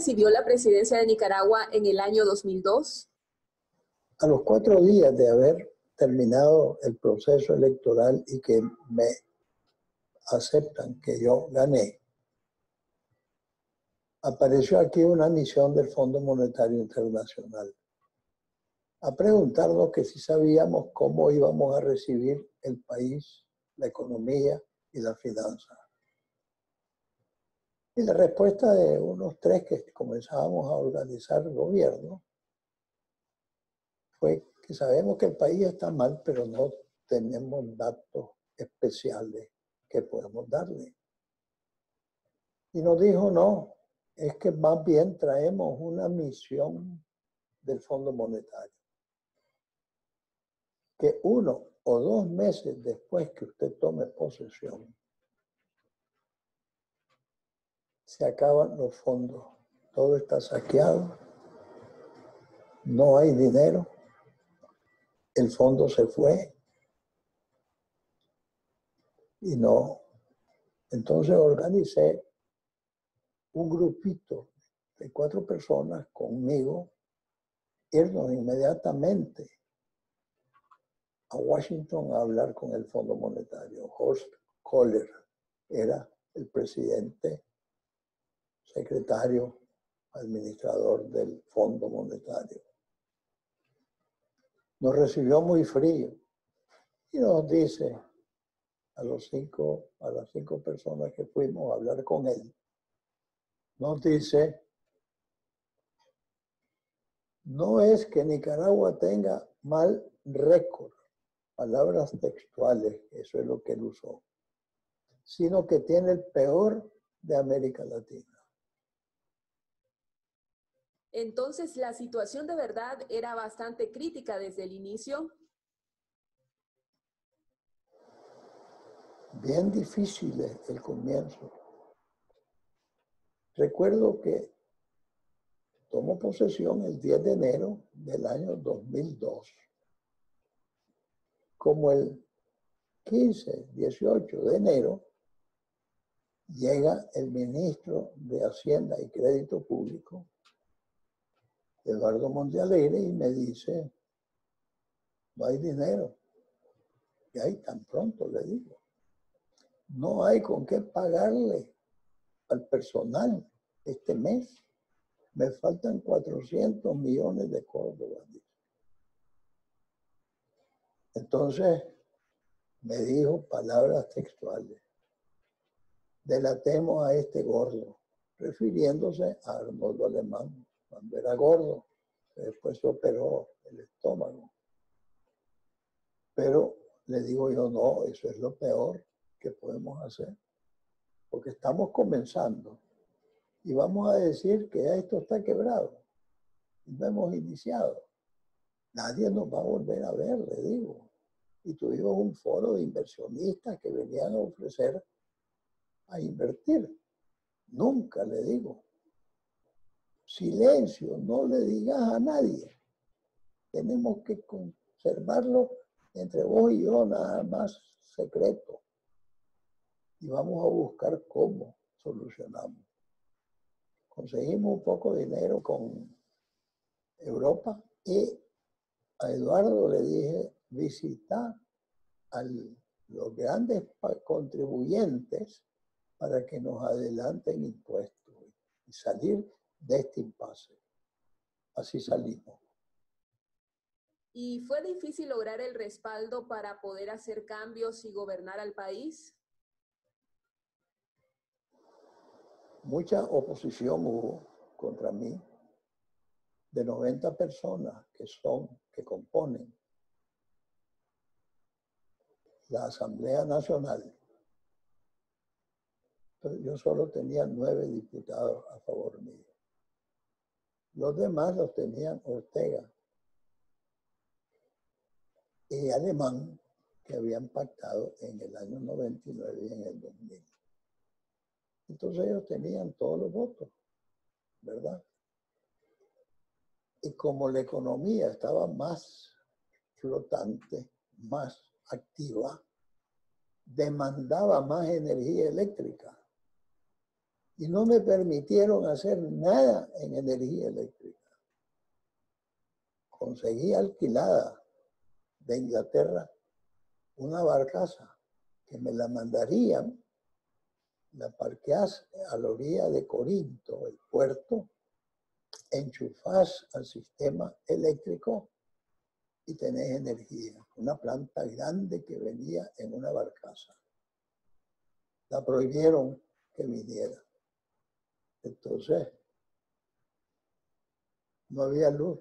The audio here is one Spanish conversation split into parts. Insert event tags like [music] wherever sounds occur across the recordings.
recibió la presidencia de Nicaragua en el año 2002? A los cuatro días de haber terminado el proceso electoral y que me aceptan que yo gané, apareció aquí una misión del Fondo Monetario Internacional a preguntarnos que si sabíamos cómo íbamos a recibir el país, la economía y la finanza. Y la respuesta de unos tres que comenzábamos a organizar gobierno fue que sabemos que el país está mal, pero no tenemos datos especiales que podemos darle. Y nos dijo, no, es que más bien traemos una misión del Fondo Monetario. Que uno o dos meses después que usted tome posesión, se acaban los fondos, todo está saqueado, no hay dinero, el fondo se fue y no. Entonces organicé un grupito de cuatro personas conmigo, irnos inmediatamente a Washington a hablar con el Fondo Monetario. Horst Kohler era el presidente secretario administrador del Fondo Monetario. Nos recibió muy frío y nos dice a, los cinco, a las cinco personas que fuimos a hablar con él, nos dice, no es que Nicaragua tenga mal récord, palabras textuales, eso es lo que él usó, sino que tiene el peor de América Latina. Entonces, la situación de verdad era bastante crítica desde el inicio. Bien difícil el comienzo. Recuerdo que tomó posesión el 10 de enero del año 2002. Como el 15, 18 de enero, llega el ministro de Hacienda y Crédito Público, Eduardo Montealegre y me dice, no hay dinero. Y ahí tan pronto le digo, no hay con qué pagarle al personal este mes. Me faltan 400 millones de córdobas. Entonces me dijo palabras textuales. Delatemos a este gordo, refiriéndose a Arnoldo Alemán cuando era gordo, después se operó el estómago. Pero le digo yo, no, eso es lo peor que podemos hacer, porque estamos comenzando y vamos a decir que esto está quebrado. No hemos iniciado. Nadie nos va a volver a ver, le digo. Y tuvimos un foro de inversionistas que venían a ofrecer a invertir. Nunca, le digo, silencio, no le digas a nadie. Tenemos que conservarlo entre vos y yo nada más secreto. Y vamos a buscar cómo solucionamos. Conseguimos un poco de dinero con Europa y a Eduardo le dije, visita a los grandes contribuyentes para que nos adelanten impuestos y salir de este impasse. Así salimos. ¿Y fue difícil lograr el respaldo para poder hacer cambios y gobernar al país? Mucha oposición hubo contra mí de 90 personas que son, que componen la Asamblea Nacional. yo solo tenía nueve diputados a favor mío. Los demás los tenían Ortega y Alemán, que habían pactado en el año 99 y en el 2000. Entonces ellos tenían todos los votos, ¿verdad? Y como la economía estaba más flotante, más activa, demandaba más energía eléctrica. Y no me permitieron hacer nada en energía eléctrica. Conseguí alquilada de Inglaterra una barcaza que me la mandarían, la parqueás a la orilla de Corinto, el puerto, enchufás al sistema eléctrico y tenés energía. Una planta grande que venía en una barcaza. La prohibieron que viniera. Entonces, no había luz.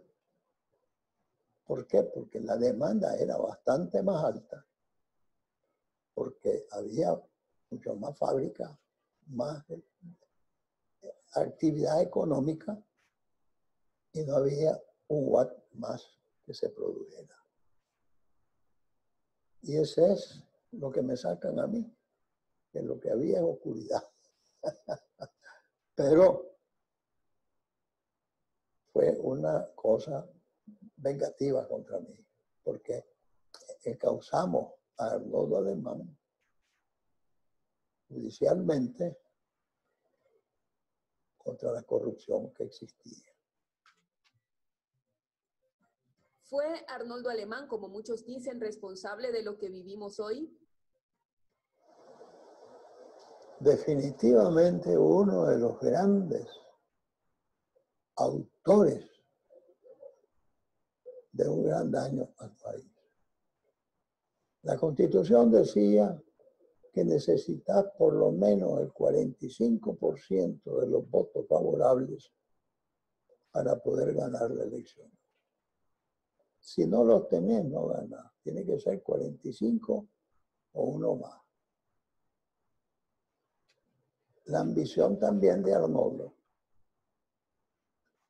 ¿Por qué? Porque la demanda era bastante más alta, porque había mucho más fábricas, más actividad económica y no había un watt más que se produjera. Y ese es lo que me sacan a mí, que lo que había es oscuridad. [laughs] Pero fue una cosa vengativa contra mí, porque causamos a Arnoldo Alemán judicialmente contra la corrupción que existía. ¿Fue Arnoldo Alemán, como muchos dicen, responsable de lo que vivimos hoy? Definitivamente uno de los grandes autores de un gran daño al país. La constitución decía que necesitas por lo menos el 45% de los votos favorables para poder ganar la elección. Si no los tenés, no ganas. Tiene que ser 45 o uno más la ambición también de Arnoldo.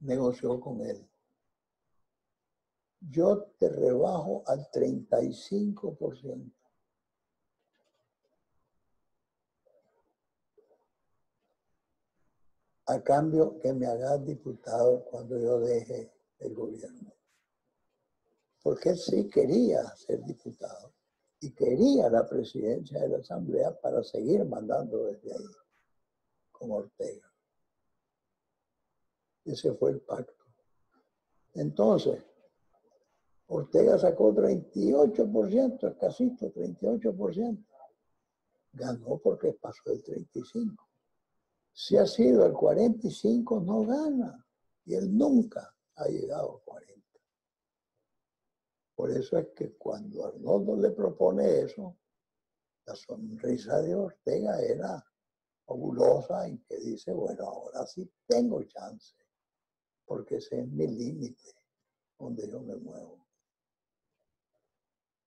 Negoció con él. Yo te rebajo al 35%. A cambio que me hagas diputado cuando yo deje el gobierno. Porque él sí quería ser diputado y quería la presidencia de la Asamblea para seguir mandando desde ahí con Ortega. Ese fue el pacto. Entonces, Ortega sacó 38%, escasito, 38%. Ganó porque pasó el 35%. Si ha sido el 45, no gana. Y él nunca ha llegado a 40. Por eso es que cuando Arnoldo le propone eso, la sonrisa de Ortega era fabulosa en que dice, bueno, ahora sí tengo chance, porque ese es mi límite donde yo me muevo.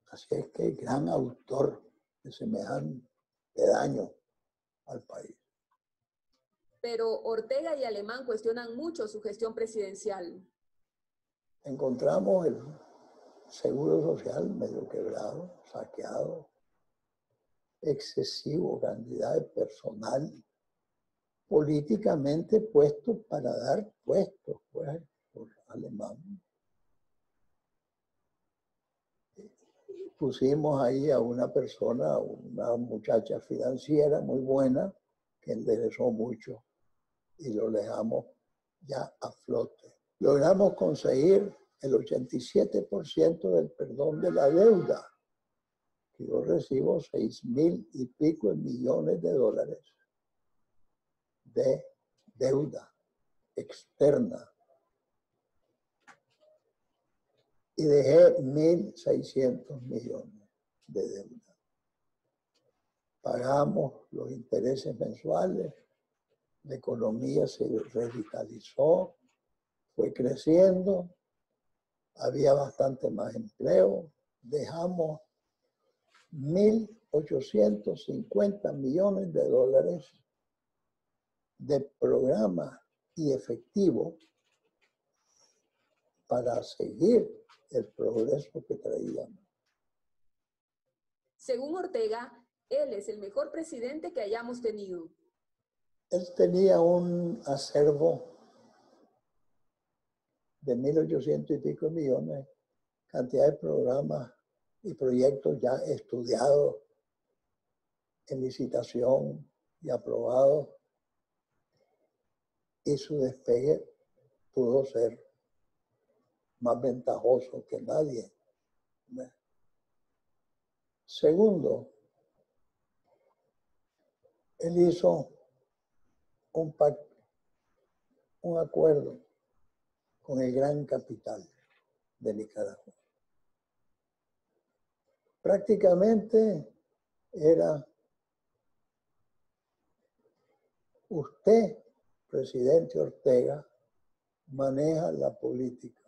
Así es que el gran autor de semejante daño al país. Pero Ortega y Alemán cuestionan mucho su gestión presidencial. Encontramos el seguro social medio quebrado, saqueado, excesivo cantidad de personal políticamente puesto para dar puestos pues, por alemán. Pusimos ahí a una persona, una muchacha financiera muy buena, que enderezó mucho y lo dejamos ya a flote. Logramos conseguir el 87% del perdón de la deuda yo recibo seis mil y pico millones de dólares de deuda externa. Y dejé 1.600 millones de deuda. Pagamos los intereses mensuales, la economía se revitalizó, fue creciendo, había bastante más empleo, dejamos 1.850 millones de dólares de programa y efectivo para seguir el progreso que traíamos. Según Ortega, él es el mejor presidente que hayamos tenido. Él tenía un acervo de 1.800 y pico millones, cantidad de programas y proyectos ya estudiados en licitación y aprobados y su despegue pudo ser más ventajoso que nadie. Segundo, él hizo un pacto, un acuerdo con el gran capital de Nicaragua. Prácticamente era usted, presidente Ortega, maneja la política.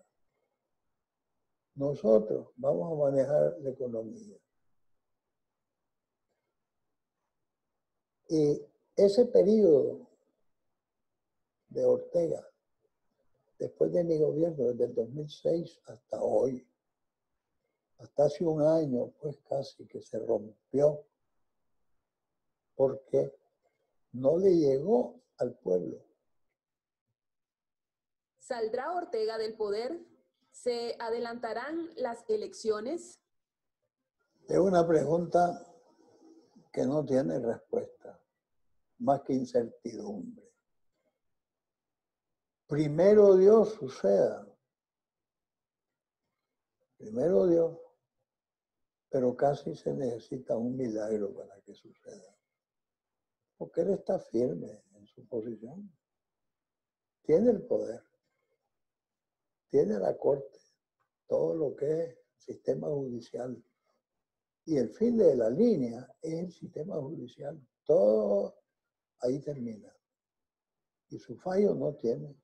Nosotros vamos a manejar la economía. Y ese periodo de Ortega, después de mi gobierno, desde el 2006 hasta hoy, hasta hace un año, pues casi que se rompió, porque no le llegó al pueblo. ¿Saldrá Ortega del poder? ¿Se adelantarán las elecciones? Es una pregunta que no tiene respuesta, más que incertidumbre. Primero Dios suceda. Primero Dios. Pero casi se necesita un milagro para que suceda. Porque Él está firme en su posición. Tiene el poder. Tiene la corte. Todo lo que es sistema judicial. Y el fin de la línea es el sistema judicial. Todo ahí termina. Y su fallo no tiene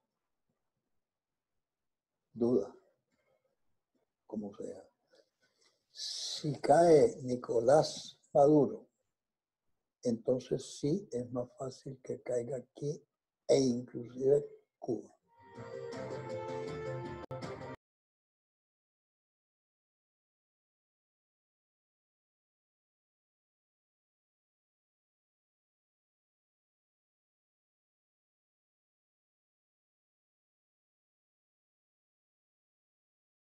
duda, como sea. Si cae Nicolás Maduro, entonces sí es más fácil que caiga aquí e inclusive Cuba.